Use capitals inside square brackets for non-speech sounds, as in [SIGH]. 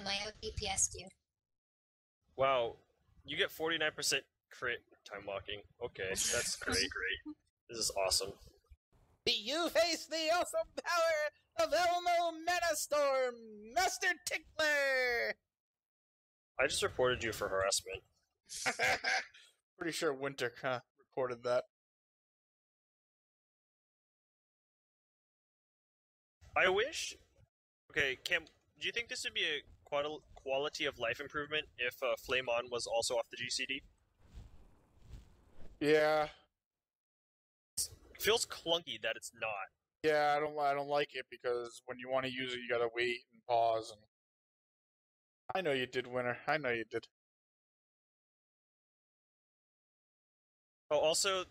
and my DPS you. Wow, you get 49% crit time walking. Okay, that's [LAUGHS] great, great. This is awesome. Do You face the awesome power of Elmo Mana Storm, Master Tickler! I just reported you for harassment. [LAUGHS] Pretty sure Winter huh, reported that. I wish. Okay, Cam, do you think this would be a qual- quality of life improvement if uh, Flame On was also off the GCD? Yeah, It feels clunky that it's not. yeah, I don't, I don't like it because when you want to use it, you gotta wait and pause. And I know you did, Winter. I know you did. Oh, also,